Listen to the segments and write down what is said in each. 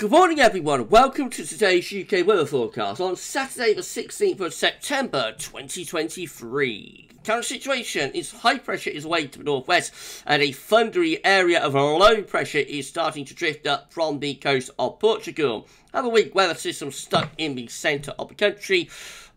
Good morning, everyone. Welcome to today's UK weather forecast on Saturday, the 16th of September 2023. Current situation is high pressure is away to the northwest, and a thundery area of low pressure is starting to drift up from the coast of Portugal. Have a weak weather system stuck in the centre of the country.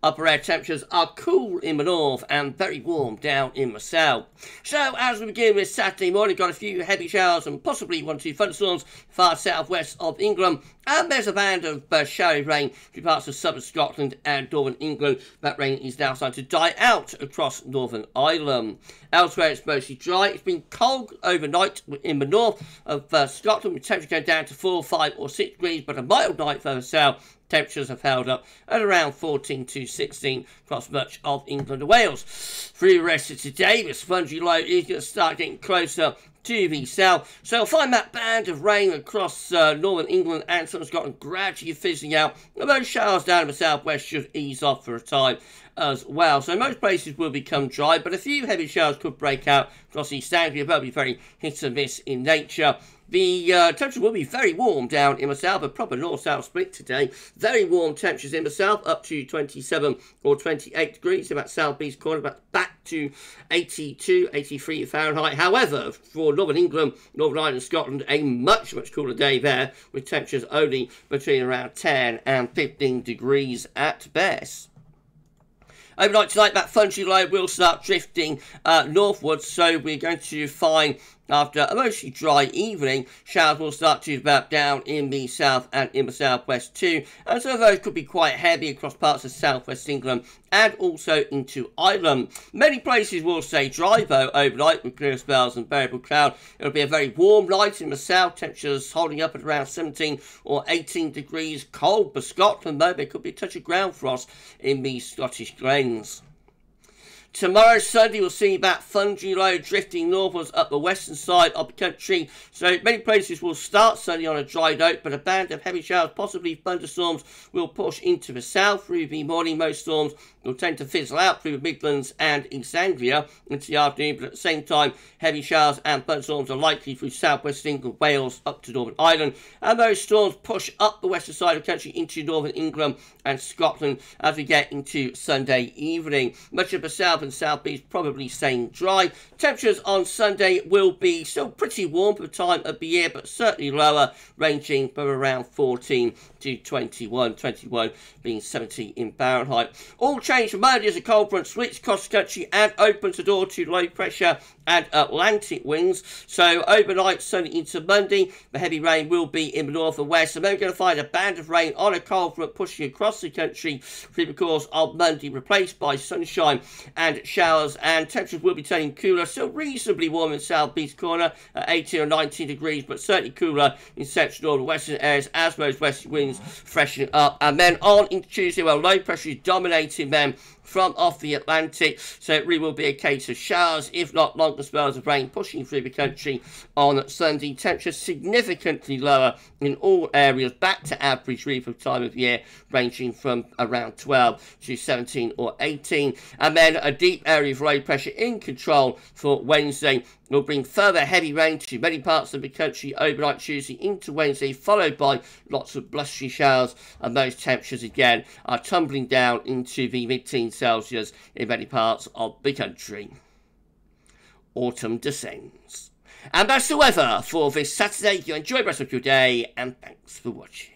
Upper air temperatures are cool in the north and very warm down in the south. So, as we begin with Saturday morning, got a few heavy showers and possibly one or two thunderstorms far southwest of England. And there's a band of uh, showery rain through parts of southern Scotland and northern England. That rain is now starting to die out across Northern Ireland. Elsewhere, it's mostly dry. It's been cold overnight in the north of uh, Scotland, with temperatures going down to 4, 5 or 6 degrees, but a mild night further south temperatures have held up at around 14 to 16 across much of England and Wales. Through the rest of today, the spongy low is going to start getting closer to the south. So you'll find that band of rain across uh, northern England and southern Scotland gradually fizzing out. And those showers down in the southwest should ease off for a time as well. So most places will become dry, but a few heavy showers could break out across East Anglia, will be very hit and miss in nature. The uh, temperature will be very warm down in the south, a proper north-south split today. Very warm temperatures in the south, up to 27 or 28 degrees. in About southeast corner, about back to 82, 83 Fahrenheit. However, for Northern England, Northern Ireland, Scotland, a much, much cooler day there, with temperatures only between around 10 and 15 degrees at best. Overnight tonight, that funky low will start drifting uh, northwards, so we're going to find after a mostly dry evening, showers will start to develop down in the south and in the southwest too, and some of those could be quite heavy across parts of southwest England and also into Ireland. Many places will stay dry though overnight with clear spells and variable cloud. It'll be a very warm night in the south, temperatures holding up at around 17 or 18 degrees cold, but Scotland though there could be a touch of ground frost in the Scottish Glens. Tomorrow, Sunday, we'll see that fungi low drifting northwards up the western side of the country. So many places will start Sunday on a dry note, but a band of heavy showers, possibly thunderstorms, will push into the south through the morning. Most storms will tend to fizzle out through the Midlands and East Anglia into the afternoon, but at the same time, heavy showers and thunderstorms are likely through southwest England, Wales, up to Northern Ireland. And those storms push up the western side of the country into Northern England and Scotland as we get into Sunday evening. Much of the south and southeast probably staying dry. Temperatures on Sunday will be still pretty warm for the time of the year, but certainly lower, ranging from around 14 to 21, 21 being 70 in Fahrenheit. All change from Monday as a cold front switch across country and opens the door to low pressure and Atlantic winds. So overnight, Sunday into Monday, the heavy rain will be in the north and west. And then we're going to find a band of rain on a cold front pushing across the country through the course of Monday, replaced by sunshine and showers. And temperatures will be turning cooler, still reasonably warm in South southeast corner at 18 or 19 degrees, but certainly cooler in central northern western areas as most westerly winds freshening up. And then on into Tuesday, well, low pressure is dominating them from off the Atlantic. So it really will be a case of showers, if not longer spells of rain, pushing through the country on Sunday. Temperatures significantly lower in all areas, back to average really for time of year, ranging from around 12 to 17 or 18. And then a deep area of low pressure in control for Wednesday will bring further heavy rain to many parts of the country overnight Tuesday into Wednesday, followed by lots of blustery showers, and those temperatures again are tumbling down into the mid-teens Celsius in many parts of the country. Autumn descends. And that's the weather for this Saturday. You enjoy the rest of your day, and thanks for watching.